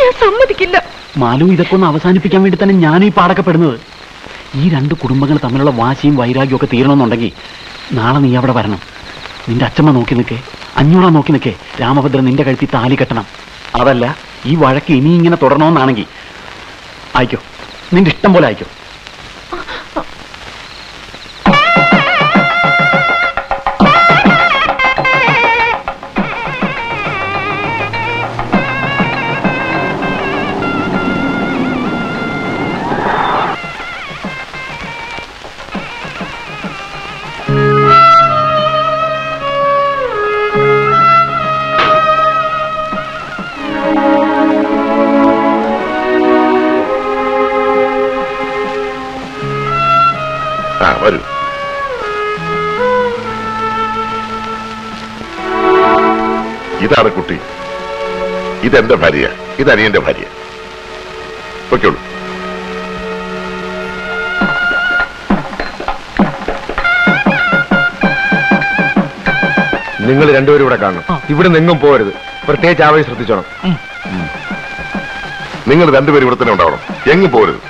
ഞാൻ സമ്മതിക്കില്ല. മാലു ഇതൊക്കെ ഒന്ന് അവസാനിപ്പിക്കാൻ വേണ്ടി തന്നെ ഞാനും ഈ പാടക്കപ്പെടുന്നത് ഈ രണ്ട് കുടുംബങ്ങൾ തമ്മിലുള്ള വാശിയും വൈരാഗ്യവും ഒക്കെ തീരണമെന്നുണ്ടെങ്കിൽ നാളെ നീ അവിടെ വരണം. നിന്റെ അച്ഛമ്മ നോക്കി നിൽക്കേ. അഞ്ഞൂറാ നോക്കി നിൽക്കേ. രാമഭദ്രൻ നിന്റെ കഴുത്തി താലി കെട്ടണം. അതല്ല ഈ വഴക്ക് ഇനി ഇങ്ങനെ തുടരണമെന്നാണെങ്കിൽ അയക്കോ. നിന്റെ ഇഷ്ടം പോലെ അയക്കോ. ഇതെന്റെ ഭാര്യ. ഇത് അനിയന്റെ ഭാര്യ. വെക്കോളൂ നിങ്ങൾ രണ്ടുപേരും ഇവിടെ കാണണം. ഇവിടെ നിങ്ങും പോരുത് പ്രത്യേകിച്ച് ആവേശം ശ്രദ്ധിച്ചോണം. നിങ്ങൾ രണ്ടുപേരും ഇവിടെ തന്നെ ഉണ്ടാവണം. എങ്ങും പോരുത്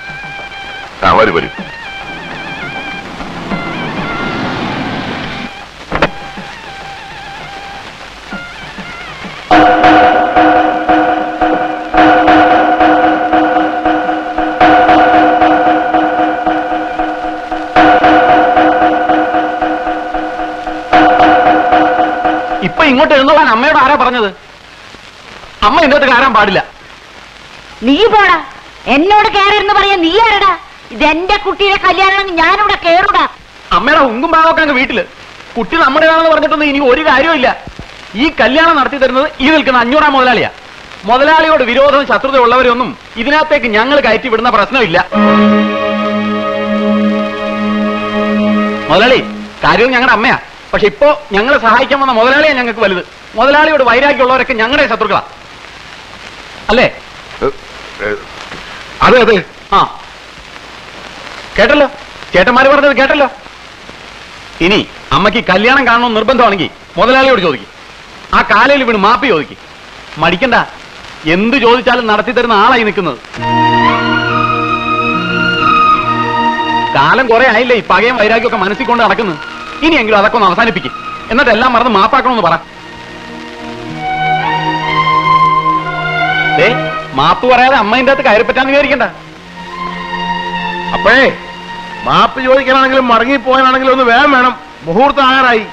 പാടില്ല. നീ പോടാ. എന്നോട് കേറിയെന്ന് പറയാ നീ ആരടാ? ഇതെന്റെ കുട്ടിയുടെ കല്യാണം ഞാനിവിടെ കേറുടാ. അമ്മയുടെ ഉങ്കും പാവൊക്കെ അങ്ങ് വീട്ടിൽ. കുട്ടി നമ്മുടേതാണെന്ന് പറഞ്ഞിട്ടൊന്നും ഇനി ഒരു കാര്യമില്ല ഈ കല്യാണം നടത്തി തരുന്നത് ഈ നിൽക്കുന്ന അഞ്ഞൂറാം മുതലാളിയാ. മുതലാളിയോട് വിരോധം ശത്രുത ഉള്ളവരൊന്നും ഇതിനകത്തേക്ക് ഞങ്ങൾ കയറ്റി വിടുന്ന പ്രശ്നമില്ല. മുതലാളി കാര്യം ഞങ്ങളുടെ അമ്മയാ. പക്ഷെ ഇപ്പോ ഞങ്ങളെ സഹായിക്കാൻ വന്ന മുതലാളിയാ ഞങ്ങൾക്ക് വലുത്. മുതലാളിയോട് വൈരാഗ്യമുള്ളവരൊക്കെ ഞങ്ങളുടെ ശത്രുക്കളാ. അല്ലേ? അതെ അതെ. ആ. കേട്ടല്ലോ? ചേട്ടന്മാര് പറഞ്ഞത് കേട്ടല്ലോ? ഇനി അമ്മയ്ക്ക് കല്യാണം കാണണം നിർബന്ധമാണെങ്കിൽ മുതലാളിയോട് ചോദിക്കും. ആ കാലയിൽ വീണ് മാപ്പി ചോദിക്കും. മടിക്കണ്ട. എന്ത് ചോദിച്ചാലും നടത്തി തരുന്ന ആളായി നിൽക്കുന്നത്. കാലം കുറെ ആയില്ലേ ഈ പകയും വൈരാഗ്യമൊക്കെ മനസ്സിൽ കൊണ്ട് നടക്കുന്നു. ഇനിയെങ്കിലും അതൊക്കെ ഒന്ന് അവസാനിപ്പിക്കും. എന്നിട്ട് എല്ലാം മറന്ന് മാപ്പാക്കണമെന്ന് പറ. മാപ്പ് പറയാതെ അമ്മേന്റെ അകത്ത് കയറി പറ്റാന്ന് വിചാരിക്കണ്ട. അപ്പോഴേ മാപ്പ് ചോദിക്കാനാണെങ്കിലും മടങ്ങിപ്പോകാനാണെങ്കിലും ഒന്ന് വേഗം വേണം. മുഹൂർത്തം ആകാറായി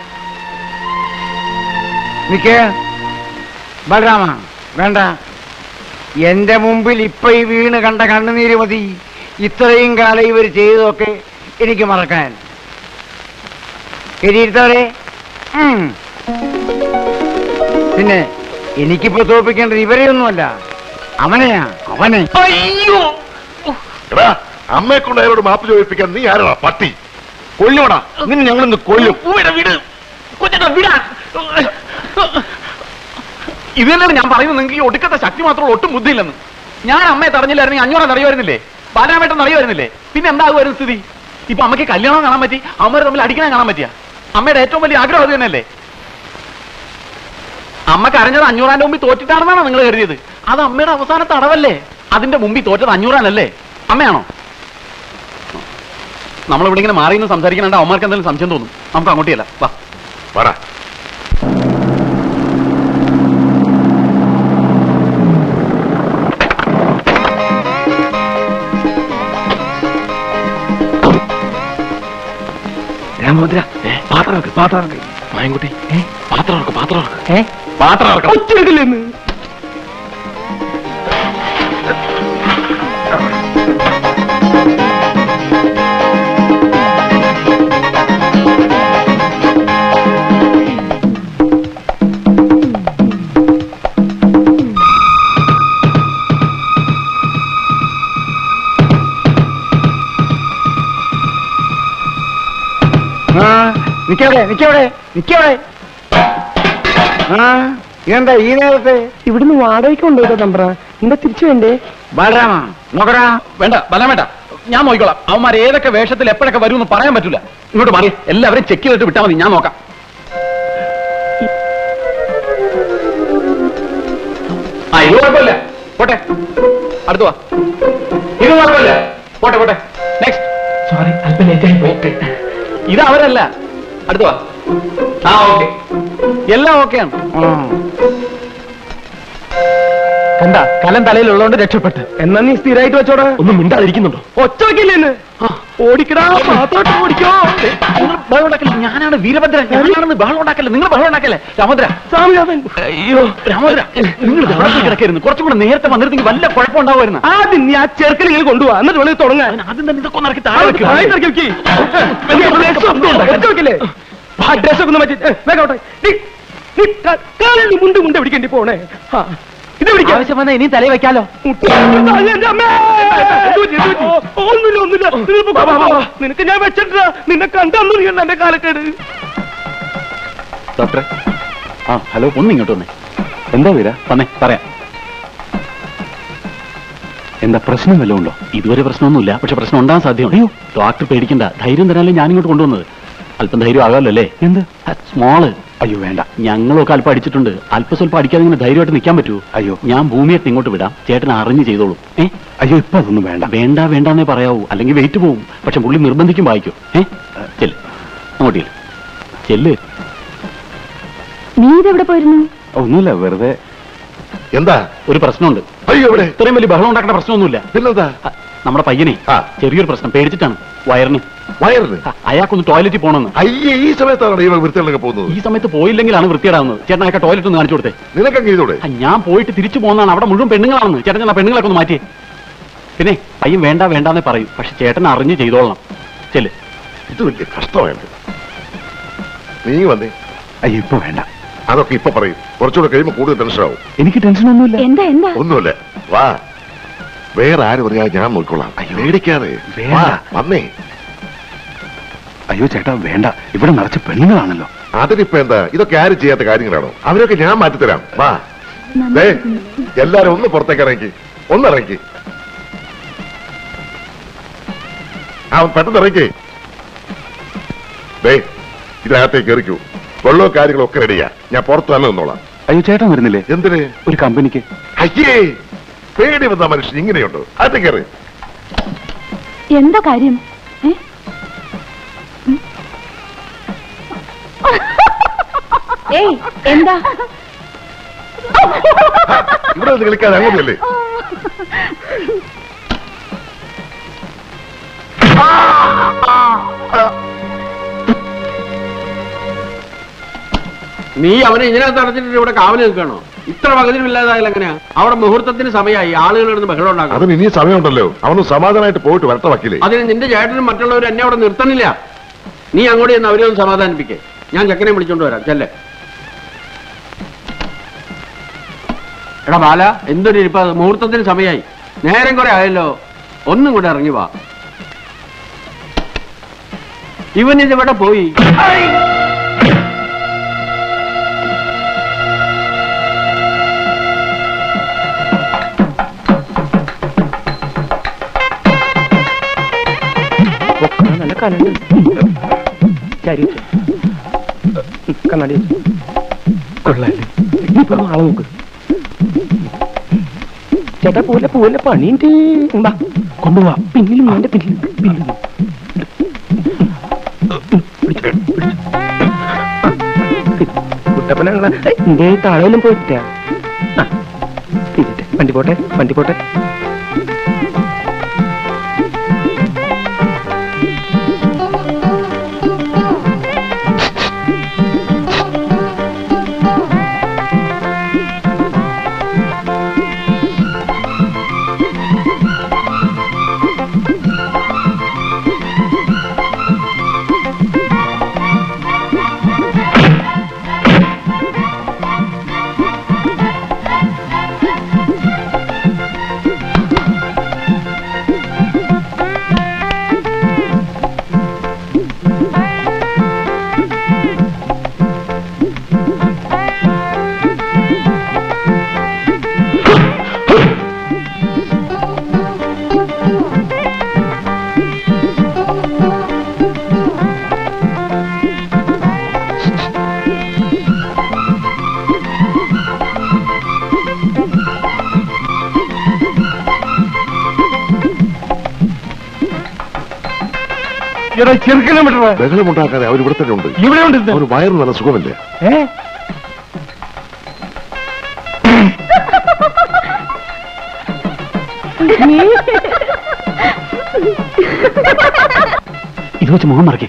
നിക്കേ. ബലരാമ വേണ്ട. എന്റെ മുമ്പിൽ ഇപ്പൊ ഈ വീണ് കണ്ട കണ്ണുനീര് മതി. ഇത്രയും കാലം ഇവർ ചെയ്തതൊക്കെ എനിക്ക് മറക്കാൻ. ശരിയിരുത്തവരെ പിന്നെ എനിക്കിപ്പോ തോൽപ്പിക്കേണ്ടത് ഇവരെയൊന്നുമല്ല. അവനെയാ അവനെ. അയ്യോ. എടാ അമ്മയെ കൊണ്ട് അയാളോട് മാപ്പ് ചോദിപ്പിക്കാൻ നീ ആരാ പട്ടി. കൊല്ലുവടാ. നിന്നെ ഞങ്ങളിന്ന് കൊല്ലും. ഇത് തന്നെയാണ് ഞാൻ പറയുന്നത്? നിങ്ങൾക്ക് ഈ ഒടുക്കത്തെ ശക്തി മാത്രമേ ഒട്ടും ബുദ്ധിയില്ലെന്ന്. ഞാൻ അമ്മയെ തടഞ്ഞില്ലായിരുന്നെങ്കിൽ അഞ്ഞൂറാൻ അറിയുമായിരുന്നില്ലേ പാലാമേട്ടൻ അറിയുമായിരുന്നില്ലേ പിന്നെ എന്താകുമായിരുന്നു സ്ഥിതി? ഇപ്പൊ അമ്മയ്ക്ക് കല്യാണം കാണാൻ പറ്റി അമ്മ തമ്മിൽ അടിക്കണം കാണാൻ പറ്റിയ. അമ്മയുടെ ഏറ്റവും വലിയ ആഗ്രഹം അത് തന്നെയല്ലേ? അമ്മ കരഞ്ഞത് അഞ്ഞൂറാന്റെ മുമ്പിൽ തോറ്റിട്ടാണെന്നാണോ നിങ്ങൾ കരുതിയത്? അത് അമ്മയുടെ അവസാനത്തെ അടവല്ലേ? അതിന്റെ മുമ്പിൽ തോറ്റത് അഞ്ഞൂറാനല്ലേ അമ്മയാണോ? നമ്മളിവിടെ ഇങ്ങനെ മാറി നിന്ന് സംസാരിക്കണണ്ട അവന്മാർക്ക് എന്തെങ്കിലും സംശയം തോന്നും. നമുക്ക് അങ്ങോട്ടിയല്ല വാ. പറ. പാത്രം പാത്രം മായൻകുട്ടി. പാത്രം പാത്രം പാത്രം ഇറക്ക് നിക്കവിടെ നിക്കവിടെ നിക്കവിടെ. ആ ഇതെന്താ ഈ നേരത്തെ? ഇവിടുന്ന് വാടകയ്ക്ക് കൊണ്ടുപോയി തമ്പ്ര? എന്താ തിരിച്ചു വേണ്ടേ? ബാലരാമ നോക്കടാ. വേണ്ട ബലം വേണ്ട. ഞാൻ നോക്കിക്കോളാം. അവന്മാർ ഏതൊക്കെ വേഷത്തിൽ എപ്പോഴൊക്കെ വരും എന്ന് പറയാൻ പറ്റില്ല ഇങ്ങോട്ട് മാറി. എല്ലാവരും ചെക്ക് ചെയ്തിട്ട് വിട്ടാൽ മതി ഞാൻ നോക്കാം. ആ ഇത് കുഴപ്പമില്ല. പോട്ടെ. അടുത്ത് വാ. ഇത് കുഴപ്പമില്ല. പോട്ടെ പോട്ടെ. നെക്സ്റ്റ് സോറി അല്പം ലേറ്റ് ആയി പോയിട്ട് ഇത് അവരല്ല. അടുത്ത് വാ. ആ എല്ലാം ഓക്കെയാണ് കണ്ട കലം തലയിലുള്ളതുകൊണ്ട് രക്ഷപ്പെട്ട്. എന്നാ നീ സ്ഥിരമായിട്ട് വെച്ചോടാ? ഒന്നും മിണ്ടാതിരിക്കുന്നുണ്ടോ? വയ്ക്കില്ലേ ഓടിക്കടാ ഓടിക്കോ. ബഹളം ഉണ്ടാക്കല്ലേ? ഞാനാണ് വീരഭദ്ര ഞാനാണെന്ന് ബഹളം ഉണ്ടാക്കല്ലേ? നിങ്ങൾ ബഹളം ഉണ്ടാക്കല്ലേ? രാമോദ്ര. സ്വാമിനാഥൻ. അയ്യോ രാമോദ്ര. നിങ്ങൾ ബഹളത്തിൽ കിടക്കരുന്നു കുറച്ചും കൂടെ നേരത്തെ വന്നിരുന്നെങ്കിൽ വല്ല കുഴപ്പം ഉണ്ടാവുമായിരുന്നു ആദ്യം നീ ആ ചെറുക്കൽ ഇങ്ങനെ കൊണ്ടുപോവാ. എന്നിട്ട് വേണമെങ്കിൽ തുടങ്ങാൻ. ആദ്യം തന്നെ ഇതൊക്കെ ഇറക്കി താഴെ വെക്കുക ഡ്രസ് ഒക്കെ ഒന്ന് മറ്റേ. വേഗം മുണ്ട് മുണ്ട് പിടിക്കേണ്ടി പോണേ. ഇത് പിടിക്കാം. ആവശ്യം വന്നാൽ ഇനിയും തലയിൽ വെക്കാലോ? ഒന്നുമില്ല ഒന്നുമില്ല. നിനക്ക് ഞാൻ വെച്ചിട്ടാ നിന്നെ കണ്ടു എന്റെ കാലക്കേട്. ഡോക്ടറെ. ആ ഹലോ ഒന്ന് ഇങ്ങോട്ട് വന്നേ. എന്താ വീര? തന്നെ പറയാം. എന്താ പ്രശ്നം വല്ലതും ഉണ്ടോ? ഇതുവരെ പ്രശ്നമൊന്നുമില്ല. പക്ഷെ പ്രശ്നം ഉണ്ടാകാൻ സാധ്യമാണ് അയ്യോ. ഡോക്ടർ പേടിക്കണ്ട. ധൈര്യം തരാനല്ലേ ഞാൻ ഇങ്ങോട്ട് കൊണ്ടുവന്നത്? അല്പം ധൈര്യം ആകാമല്ലോ അല്ലേ? എന്ത്? സ്മോൾ അയ്യോ വേണ്ട. ഞങ്ങളൊക്കെ അല്പം അടിച്ചിട്ടുണ്ട്. അല്പം സ്വല്പം അടിക്കാതെ ഇങ്ങനെ ധൈര്യമായിട്ട് നിൽക്കാൻ പറ്റൂ അയ്യോ. ഞാൻ ഭൂമിയായിട്ട് ഇങ്ങോട്ട് വിടാം. ചേട്ടൻ അറിഞ്ഞ് ചെയ്തോളൂ. ഏ? അയ്യോ ഇപ്പൊ അതൊന്നും വേണ്ട. വേണ്ട വേണ്ടെന്നേ പറയാവൂ. അല്ലെങ്കിൽ വെയിറ്റ് പോവും. പക്ഷെ പുള്ളി നിർബന്ധിക്കും വായിക്കും. ഏ? ചെല്ല്. അങ്ങോട്ടില്ല ചെല്ല്. ചെല്ല്. നീ ഇതെവിടെ പോയിരുന്നു? ഒന്നുമില്ല വെറുതെ. എന്താ? ഒരു പ്രശ്നമുണ്ട്. അയ്യോ ഇവിടെ ഇത്രയും വലിയ ബഹളം ഉണ്ടാക്കേണ്ട പ്രശ്നമൊന്നുമില്ല. പിന്നെന്താ? നമ്മുടെ പയ്യനെ ചെറിയൊരു പ്രശ്നം. പേടിച്ചിട്ടാണ്. വയറിന്. വയറിന്? അയാൾക്കൊന്ന് ടോയ്ലറ്റിൽ പോകണമെന്ന് അയ്യേ ഈ സമയത്താണ് ഈ വൃത്തികളൊക്കെ പോകുന്നത്? ഈ സമയത്ത് പോയില്ലെങ്കിലാണ് വൃത്തിയിടാവുന്നത് ചേട്ടൻ അയാൾക്ക് ടോയ്ലറ്റ് ഒന്ന് കാണിച്ചു കൊടുത്തേ. നിനക്കങ്ങ് ചെയ്തോടെ? ആ, ഞാൻ പോയിട്ട് തിരിച്ചു പോകുന്നതാണ്. അവിടെ മുഴുവൻ പെണ്ണുങ്ങളാണെന്ന്. ചേട്ടൻ ഞാൻ പെണ്ണുങ്ങളെ പെണ്ണുങ്ങളൊക്കെ ഒന്ന് മാറ്റിയേ പിന്നെ പയ്യൻ വേണ്ട വേണ്ടാന്നേ പറയും. പക്ഷെ ചേട്ടൻ അറിഞ്ഞ് ചെയ്തോളണം. ചെല്ല്. ഇത് വലിയ കഷ്ടമായിട്ട് നീ വന്നേ. അയ്യോ ഇപ്പൊ വേണ്ട. അതൊക്കെ ഇപ്പൊ പറയും. കുറച്ചുകൂടെ കഴിയുമ്പോൾ കൂടുതൽ ടെൻഷനാവും. എനിക്ക് ടെൻഷൻ ഒന്നുമില്ല എന്താ എന്താ? ഒന്നുമില്ല. വാ. വേറെ ആര് പറയാ ഞാൻ നോക്കിക്കോളാം. പേടിക്കാതെ. വാ വന്നേ. അയ്യോ ചേട്ടാ വേണ്ട. ഇവിടെ നിറച്ച് പെണ്ണുങ്ങളാണല്ലോ. അതിനിപ്പോ എന്താ? ഇതൊക്കെ ആരും ചെയ്യാത്ത കാര്യങ്ങളാണോ? അവരൊക്കെ ഞാൻ മാറ്റിത്തരാം. വാ. ദേ എല്ലാരും ഒന്ന് പുറത്തേക്ക് ഇറങ്ങി. ഒന്ന് ഇറങ്ങി. ആ പെട്ടെന്ന് ഇറങ്ങി. ദേ ഇതിനകത്തേക്ക് എറിക്കൂ വെള്ളവും കാര്യങ്ങളും ഒക്കെ റെഡിയാ ഞാൻ പുറത്തു തന്നെ നിന്നോളാം. അയ്യോ ചേട്ടൻ വരുന്നില്ലേ? എന്തിന്? ഒരു കമ്പനിക്ക്. അയ്യേ പേടി വന്ന മനുഷ്യൻ ഇങ്ങനെയുണ്ടോ. അത് കയറി. എന്താ കാര്യം? ഏയ് എന്താ? ഇവിടെ വന്ന് കളിക്കാതെ അങ്ങോട്ടല്ലേ നീ അവനെ ഇങ്ങനെ തടഞ്ഞിട്ട് ഇവിടെ കാവൽ നിൽക്കണോ? ഇത്ര പകുതിയില്ലാതായാലും എങ്ങനെയാ? അവിടെ മുഹൂർത്തത്തിന് സമയമായി ആളുകൾ ഇരുന്ന് ബഹളം ഉണ്ടാക്കും അതിന് ഇനിയും സമയമുണ്ടല്ലോ. അവന് സമാധാനമായിട്ട് പോയിട്ട് വരട്ടെ വക്കീലേ. അതിന് നിന്റെ ചേട്ടനും മറ്റുള്ളവരും എന്നെ അവിടെ നിർത്തണില്ല. നീ അങ്ങോട്ട് ചെന്ന് അവരെ ഒന്ന് സമാധാനിപ്പിക്കേ. ഞാൻ ചെക്കനെ വിളിച്ചോണ്ട് വരാം. ചെല്ലേ. എടാ ബാല എന്തൊരു ഇരിപ്പ. മുഹൂർത്തത്തിന് സമയമായി നേരം കുറെ ആയല്ലോ. ഒന്നും കൂടെ ഇറങ്ങി വാ. ഇവൻ ഇതിവിടെ പോയി? നല്ല കനുണ്ട് ചരി കണ്ണാടി കൊള്ളാല്ലേ ഇപ്പൊ ആളെ നോക്ക് ചേട്ടാ പോലെ പോലെ പണിയുണ്ട്. കൊണ്ടുപോവാ. പിന്നിൽ മോന്റെ പിന്നിൽ പിന്നിൽ കുട്ടപ്പനാണല്ലോ താഴെ പോയിട്ടാ വണ്ടി പോട്ടെ വണ്ടി പോട്ടെ. ചെറുക്കനെ വിട്ടേ ബഹളമുണ്ടാക്കാതെ അവർ ഇവിടെ തന്നെ ഉണ്ട്. ഇവിടെ ഉണ്ട് അവർ വയറ് നല്ല സുഖമല്ലേ? ഇത് വെച്ച് മുഖം മറക്കേ.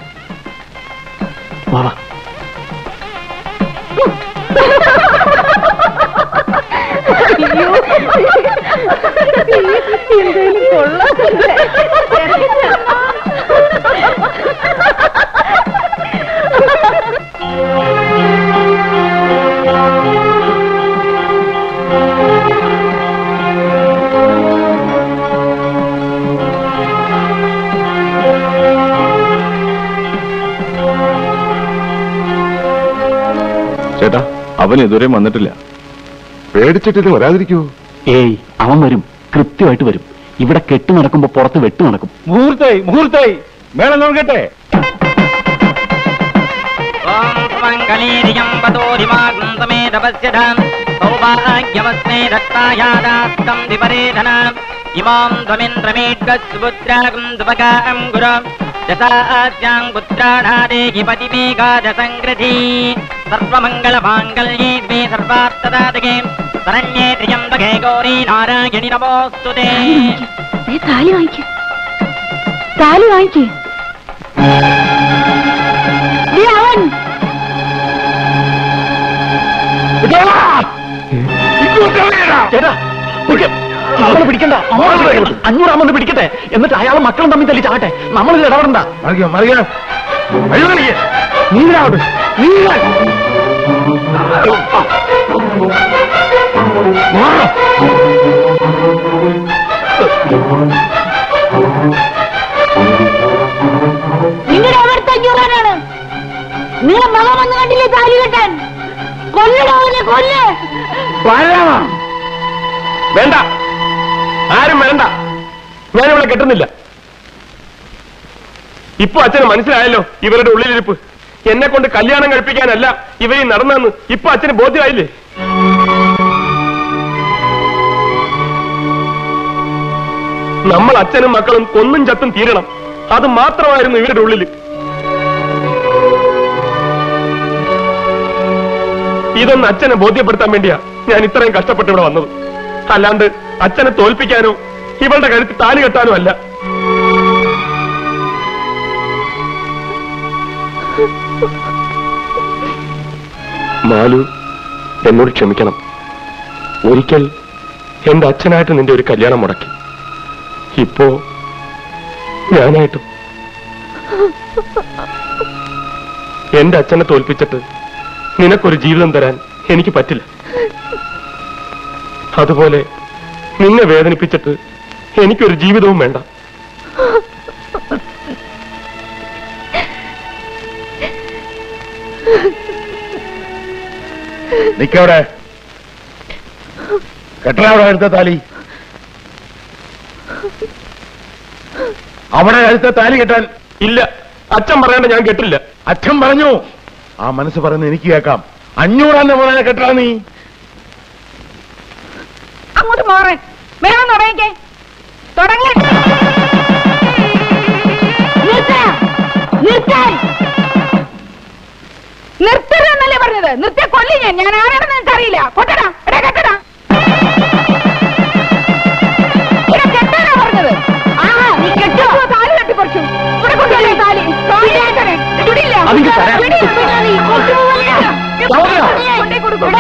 അവൻ ഇതുവരെയും വന്നിട്ടില്ല. പേടിച്ചിട്ടിത് വരാതിരിക്കൂ. ഏയ് അവൻ വരും. കൃത്യമായിട്ട് വരും. ഇവിടെ കെട്ട് നടക്കുമ്പോ പുറത്ത് വെട്ട് നടക്കും. മുഹൂർത്തായി മുഹൂർത്തായി. മേളം നോക്കട്ടെ സൗഭാഗ്യമസ്മേ വിപരേധന ഇമാം ഗുരു. ദശാസ്യാം പുത്രാണാദേഹി പതിമേകാദസംഗ്രഥീ സർവമംഗളമാംഗല്യേ ദ്വേ സർവാർത്ഥദാതകേ. ശരണ്യേ ത്രിയംബകേ ഗൗരി നാരായണി നമോസ്തുതേ. ദേ, താലി വാങ്ങിക്ക്. താലി വാങ്ങിക്ക്. അവൻ. നമ്മളെ പിടിക്കണ്ട. അഞ്ഞൂറാമെന്ന് പിടിക്കട്ടെ. എന്നിട്ട് അയാളെ മക്കളും തമ്മിൽ തല്ലി ചാട്ടെ നമ്മളിത് ഇടപെടണ്ട മറിയോ മറിയോ. നീങ്ങാവട്ടെ നീങ്ങാൻ നിങ്ങളുടെ അവിടുത്തെ അഞ്ഞൂറാനാണ് നിങ്ങളെ മകൻ വന്ന് കണ്ടില്ലേ താലി കെട്ടാൻ? കൊല്ലടാവിനെ കൊല്ല്. വേണ്ട. ആരും വേണ്ട. ഞാനിവിടെ കെട്ടുന്നില്ല. ഇപ്പൊ അച്ഛന് മനസ്സിലായല്ലോ ഇവരുടെ ഉള്ളിലിരിപ്പ്. എന്നെ കൊണ്ട് കല്യാണം കഴിപ്പിക്കാനല്ല ഇവരി നടന്നെന്ന് ഇപ്പൊ അച്ഛന് ബോധ്യമായില്ലേ? നമ്മൾ അച്ഛനും മക്കളും കൊന്നും ചത്തും തീരണം. അത് മാത്രമായിരുന്നു ഇവരുടെ ഉള്ളിൽ ഇതൊന്ന് അച്ഛനെ ബോധ്യപ്പെടുത്താൻ വേണ്ടിയാ ഞാൻ ഇത്രയും കഷ്ടപ്പെട്ട് ഇവിടെ വന്നത്. അല്ലാണ്ട് അച്ഛനെ തോൽപ്പിക്കാനോ ഇവളുടെ കഴുത്തിൽ താലി കെട്ടാനോ അല്ല. മാലു എന്നോട് ക്ഷമിക്കണം. ഒരിക്കൽ എന്റെ അച്ഛനായിട്ട് നിന്റെ ഒരു കല്യാണം മുടക്കി. ഇപ്പോ ഞാനായിട്ടും എന്റെ അച്ഛനെ തോൽപ്പിച്ചിട്ട് നിനക്കൊരു ജീവിതം തരാൻ എനിക്ക് പറ്റില്ല. അതുപോലെ നിന്നെ വേദനിപ്പിച്ചിട്ട് എനിക്കൊരു ജീവിതവും വേണ്ട. നിക്കവിടെ. കെട്ടറ അടുത്ത താലി അവിടെ അടുത്ത താലി കെട്ടാൻ ഇല്ല. അച്ഛൻ പറയണ്ട ഞാൻ കെട്ടില്ല. അച്ഛൻ പറഞ്ഞു. ആ മനസ്സ് പറയുന്നത് എനിക്ക് കേൾക്കാം. അഞ്ഞൂറാന്റെ മുതലെ കെട്ടാ നീ? അങ്ങോട്ട് മാറേ. വേണം തുടങ്ങിക്കേ തുടങ്ങി. നിർത്തരുതെന്നല്ലേ പറഞ്ഞത്? നിർത്തിയ കൊല്ലി ഞാൻ. ഞാൻ ആരാണെന്ന് എനിക്കറിയില്ല കൊട്ടടാ. എടാ കെട്ടടാ പറഞ്ഞത്. ആ നീ കെട്ടോ താലി കെട്ടിപ്പറിച്ചു ഇവിടെ കൊണ്ടുവരേ താലി. വിടില്ല. കൊണ്ടുപോവില്ല. കൊണ്ടേ കൊടുക്കും.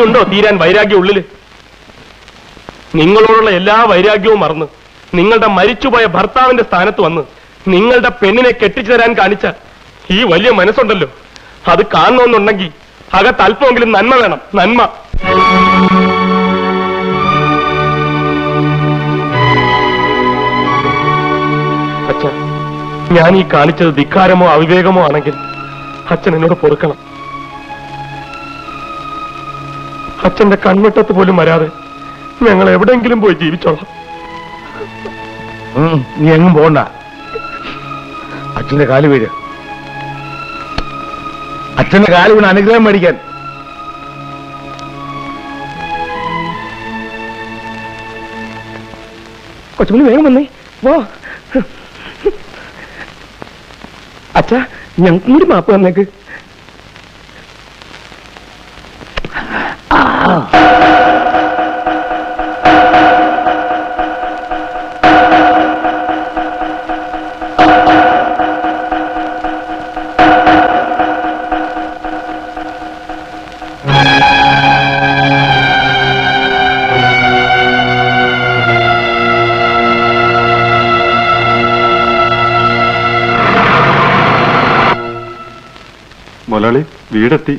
പണിയുണ്ടോ തീരാൻ വൈരാഗ്യം ഉള്ളിൽ നിങ്ങളോടുള്ള എല്ലാ വൈരാഗ്യവും മറന്ന് നിങ്ങളുടെ മരിച്ചുപോയ ഭർത്താവിന്റെ സ്ഥാനത്ത് വന്ന് നിങ്ങളുടെ പെണ്ണിനെ കെട്ടിച്ചു തരാൻ കാണിച്ച ഈ വലിയ മനസ്സുണ്ടല്ലോ. അത് കാണണമെന്നുണ്ടെങ്കിൽ അകത്ത് അല്പമെങ്കിലും നന്മ വേണം. നന്മ. അച്ഛൻ ഞാൻ ഈ കാണിച്ചത് ധിക്കാരമോ അവിവേകമോ ആണെങ്കിൽ അച്ഛൻ എന്നോട് പൊറുക്കണം. അച്ഛന്റെ കൺവെട്ടത്ത് പോലും വരാതെ ഞങ്ങൾ എവിടെയെങ്കിലും പോയി ജീവിച്ചോളാം. നീ എങ്ങും പോണ്ട. അച്ഛന്റെ കാൽ വീഴ. അച്ഛന്റെ കാൽ വീണ് അനുഗ്രഹം മേടിക്കാൻ. കൊച്ചുമണി വേഗം വന്നേ. വാ. അച്ഛാ ഞങ്ങൾക്കും കൂടി മാപ്പ് തന്നേക്ക്. മുതലാളി വീടെത്തി.